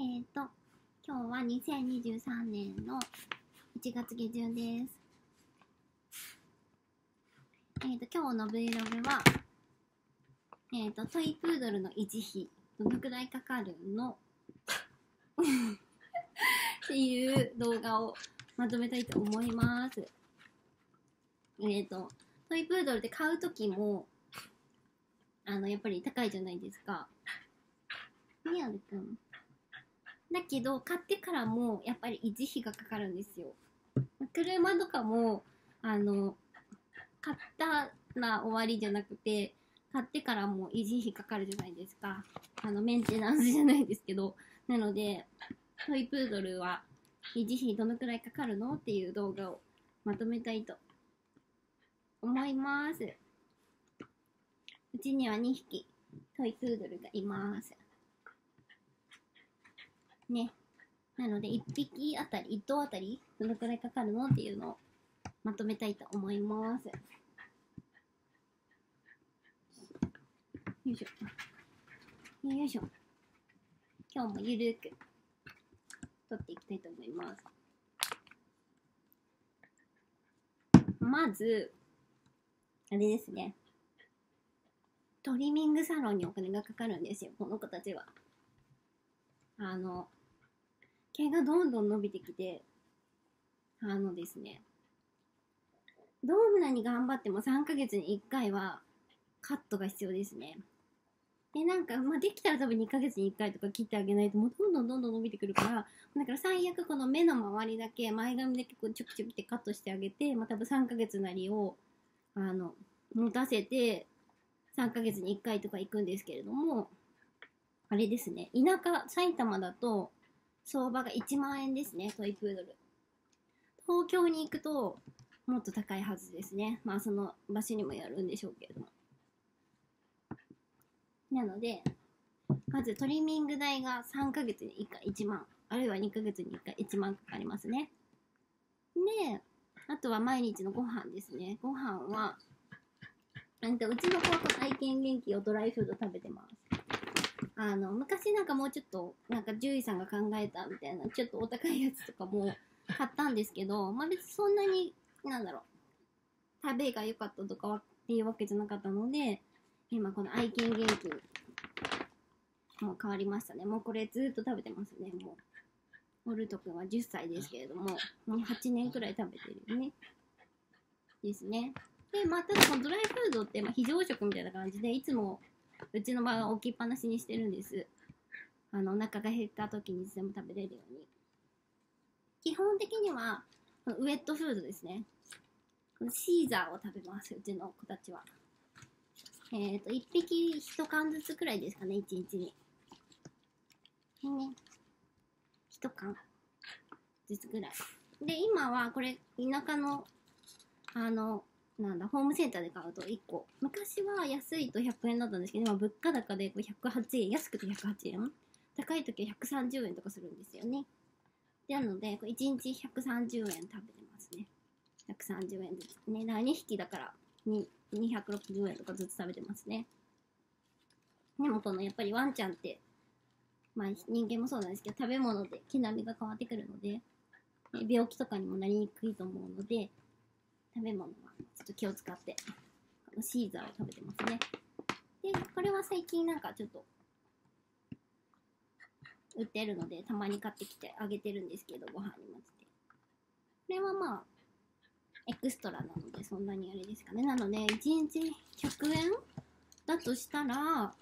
えっ、と、今日は2023年の1月下旬です。えっ、と、今日の Vlog は、えっ、と、トイプードルの維持費、どのくらいかかるの？っていう動画をまとめたいと思います。えっ、と、トイプードルって買うときも、あの、やっぱり高いじゃないですか。みやるくん。だけど、買ってからも、やっぱり維持費がかかるんですよ。車とかも、あの、買ったら終わりじゃなくて、買ってからも維持費かかるじゃないですか。あの、メンテナンスじゃないですけど。なので、トイプードルは維持費どのくらいかかるのっていう動画をまとめたいと思います。うちには2匹トイプードルがいます。ね。なので、1匹あたり、1頭あたり、どのくらいかかるのっていうのをまとめたいと思います。よいしょ。よいしょ。今日もゆるく撮っていきたいと思います。まず、あれですね。トリミングサロンにお金がかかるんですよ、この子たちは。あの、毛がどんどん伸びてきて、あのですね、どんなに頑張っても3ヶ月に1回はカットが必要ですね。で、なんか、まあ、できたら多分2ヶ月に1回とか切ってあげないと、もうどんどんどんどん伸びてくるから、だから最悪この目の周りだけ、前髪だけこうチョキチョキってカットしてあげて、まあ、多分3ヶ月なりを、あの、持たせて、3ヶ月に1回とか行くんですけれども、あれですね、田舎、埼玉だと、相場が1万円ですね、トイプードル。東京に行くと、もっと高いはずですね。まあ、その場所にもよるんでしょうけれども。なので、まずトリミング代が3ヶ月に1回1万、あるいは2ヶ月に1回1万かかりますね。で、あとは毎日のご飯ですね。ご飯は、なんかうちの子は体験元気をドライフード食べてます。あの、昔なんかもうちょっと、なんか獣医さんが考えたみたいな、ちょっとお高いやつとかも買ったんですけど、まあ別にそんなに、なんだろう、食べが良かったとかっていうわけじゃなかったので、今この愛犬元気もう変わりましたね。もうこれずっと食べてますね、もう。オルト君は10歳ですけれども、もう8年くらい食べてるよね。ですね。で、まあ、ただこのドライフードって、ま、非常食みたいな感じで、いつもうちの場合は置きっぱなしにしてるんです。あの、お腹が減った時にいつでも食べれるように。基本的には、ウェットフードですね。このシーザーを食べます、うちの子たちは。えっ、ー、と、1匹1缶ずつくらいですかね、1日に。ね。1缶ずつくらい。で、今はこれ、田舎の、あの、なんだ、ホームセンターで買うと1個。昔は安いと100円だったんですけど、今物価高でこれ108円、安くて108円。高い時は130円とかするんですよね。なので、これ1日130円食べてますね。130円ずつ。ね、だから2匹だから2、260円とかずつ食べてますね。でもこのやっぱりワンちゃんって、まあ人間もそうなんですけど、食べ物で毛並みが変わってくるので、病気とかにもなりにくいと思うので、食べ物はちょっと気を使って、このシーザーを食べてますね。で、これは最近なんかちょっと、売ってるので、たまに買ってきてあげてるんですけど、ご飯に混ぜて。これはまあ、エクストラなので、そんなにあれですかね。なので、1日100円だとしたら、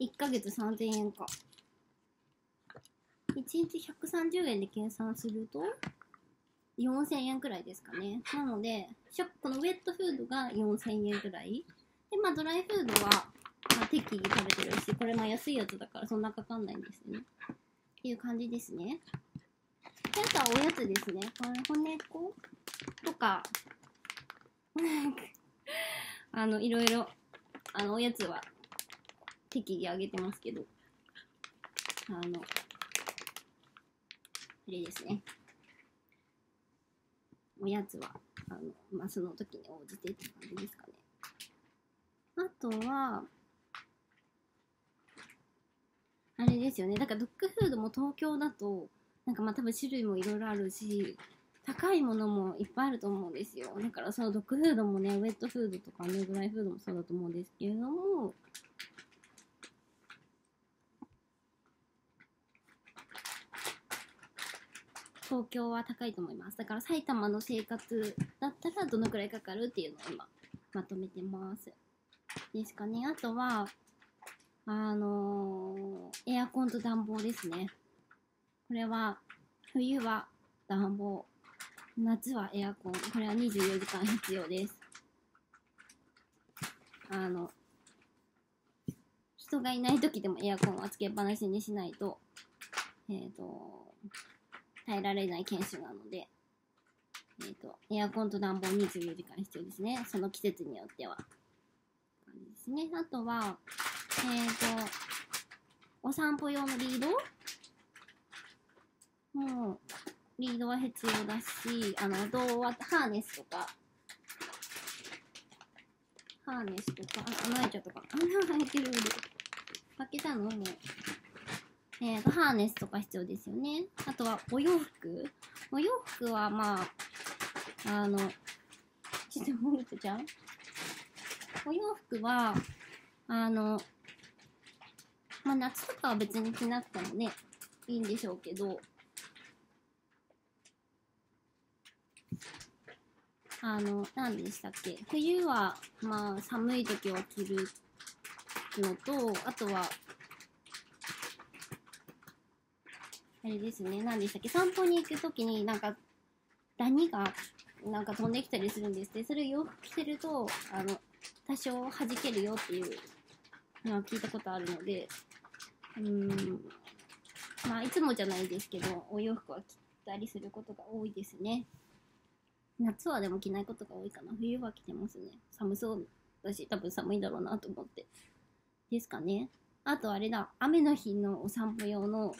1ヶ月3000円か。1日130円で計算すると、4000円くらいですかね。なので、このウェットフードが4000円くらい。で、まあドライフードは、まあ、適宜食べてるし、これまあ安いやつだからそんなかかんないんですよね。っていう感じですね。で、あとはおやつですね。これ、骨子？とか、あの、いろいろ、あの、おやつは適宜あげてますけど、あの、あれですね。おやつは、あの、まあ、その時に応じてって感じですかね。あとは、あれですよねだからドッグフードも東京だとなんかまあ多分種類もいろいろあるし高いものもいっぱいあると思うんですよだからそのドッグフードもねウェットフードとかねドライフードもそうだと思うんですけれども東京は高いと思います。だから埼玉の生活だったらどのくらいかかるっていうのを今まとめてます。ですかね。あとはあのーエアコンと暖房ですね。これは冬は暖房。夏はエアコン。これは24時間必要です。あの人がいない時でもエアコンはつけっぱなしにしないとえっ、と耐えられない犬種なのでえっ、とエアコンと暖房24時間必要ですねその季節によってはですねあとはえっ、とお散歩用のリード？もうリードは必要だし、あの、銅はハーネスとか、ハーネスとか、あ、穴開いちゃったか。穴開いてるんで。開けたの？もう。えーと、ハーネスとか必要ですよね。あとは、お洋服。お洋服は、まあ、あの、ちょっともう一ちゃんお洋服は、あの、まあ、夏とかは別に着なくてもね、いいんでしょうけど、あの、何でしたっけ。冬は、まあ、寒い時は着るのと、あとは、あれですね、何でしたっけ？散歩に行く時になんか、ダニが、なんか飛んできたりするんですって、それを洋服着てると、あの、多少弾けるよっていうのは聞いたことあるので、うーん、まあ、いつもじゃないですけど、お洋服は着たりすることが多いですね。夏はでも着ないことが多いかな。冬は着てますね。寒そうだし、多分寒いだろうなと思って。ですかね。あとあれだ、雨の日のお散歩用の、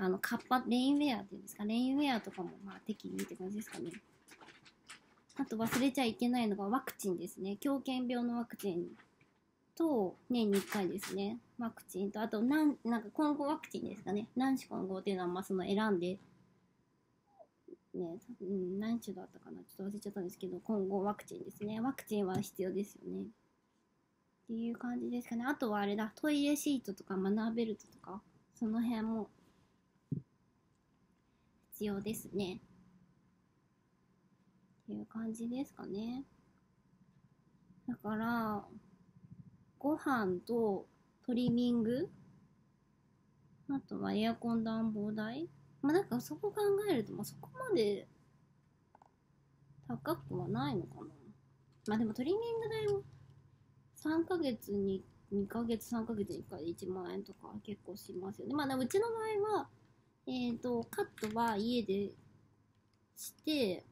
あの、カッパ、レインウェアっていうんですか、レインウェアとかも、まあ、適宜って感じですかね。あと忘れちゃいけないのがワクチンですね。狂犬病のワクチンと、年に1回ですね。ワクチンと、あと、なん、なんか混合ワクチンですかね。何種混合っていうのは、まあ、その選んで、ね、うん、何種だったかなちょっと忘れちゃったんですけど、今後ワクチンですね。ワクチンは必要ですよね。っていう感じですかね。あとはあれだ、トイレシートとかマナーベルトとか、その辺も必要ですね。っていう感じですかね。だから、ご飯とトリミングあとはエアコン暖房代まあだかそこ考えると、まあそこまで高くはないのかな。まあでもトリミング代も3ヶ月に2ヶ月3ヶ月に1回で1万円とか結構しますよね。まあうちの場合は、えっ、と、カットは家でして、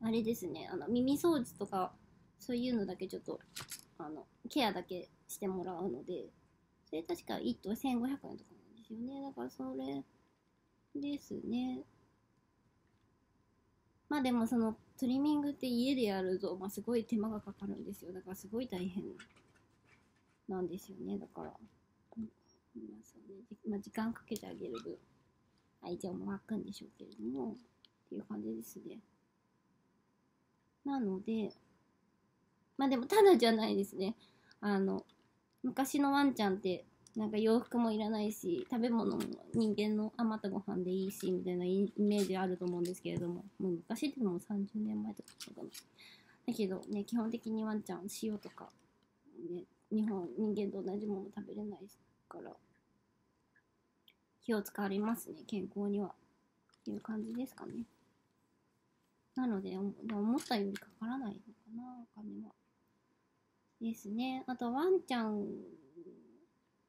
あれですね、あの耳掃除とかそういうのだけちょっと、あの、ケアだけしてもらうので、それ確か1頭1500円とかなんですよね。だからそれですね。まあでもそのトリミングって家でやると、まあ、すごい手間がかかるんですよ。だからすごい大変なんですよね。だから、まあそうねまあ、時間かけてあげる分、愛情も湧くんでしょうけれども、っていう感じですね。なので、まあでもただじゃないですね。あの、昔のワンちゃんって、なんか洋服もいらないし、食べ物も人間の余ったご飯でいいし、みたいなイメージあると思うんですけれども、もう昔ってもう30年前とかかな。だけどね、基本的にワンちゃん塩とか、ね、日本、人間と同じもの食べれないしから、気を使われますね、健康には。っていう感じですかね。なので、思ったよりかからないのかな、お金は。ですね。あと、ワンちゃん、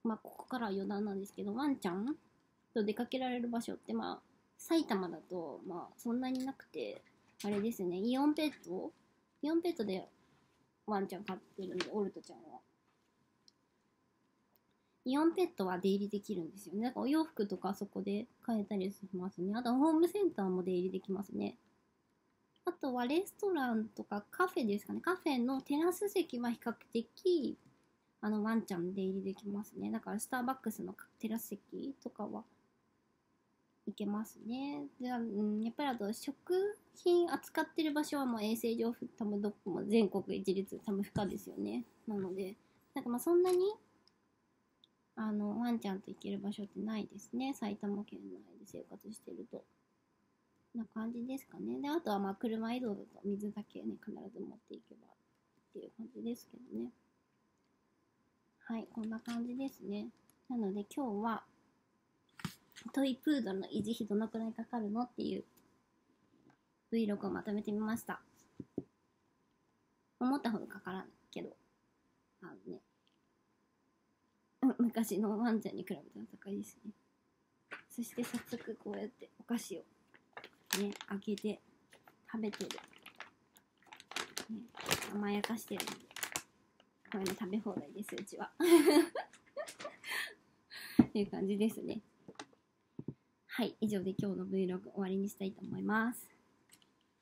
まあ、ここからは余談なんですけど、ワンちゃんと出かけられる場所って、まあ、埼玉だと、まあ、そんなになくて、あれですね、イオンペット？イオンペットでワンちゃん飼ってるんで、オルトちゃんは。イオンペットは出入りできるんですよね。かお洋服とかそこで買えたりしますね。あとホームセンターも出入りできますね。あとはレストランとかカフェですかね。カフェのテラス席は比較的、あのワンちゃん出入りできますね。だからスターバックスのテラス席とかは行けますね。で、うん、やっぱりあと食品扱ってる場所はもう衛生上多分どこも全国一律多分不可ですよね。なので、なんかまあそんなにあのワンちゃんと行ける場所ってないですね。埼玉県内で生活してると。な感じですかね。で、あとはまあ車移動だと水だけね、必ず持っていけばっていう感じですけどね。はい、こんな感じですね。なので今日は、トイプードルの維持費どのくらいかかるのっていう Vlog をまとめてみました。思ったほどかからないけど、あのね、昔のワンちゃんに比べたら高いですね。そして早速こうやってお菓子をね、開けて食べてる。ね、甘やかしてるんで、こういうの食べ放題です、うちは。っていう感じですね。はい、以上で今日の Vlog 終わりにしたいと思います。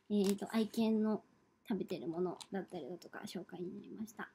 えっ、ー、と、愛犬の食べてるものだったりだとか紹介になりました。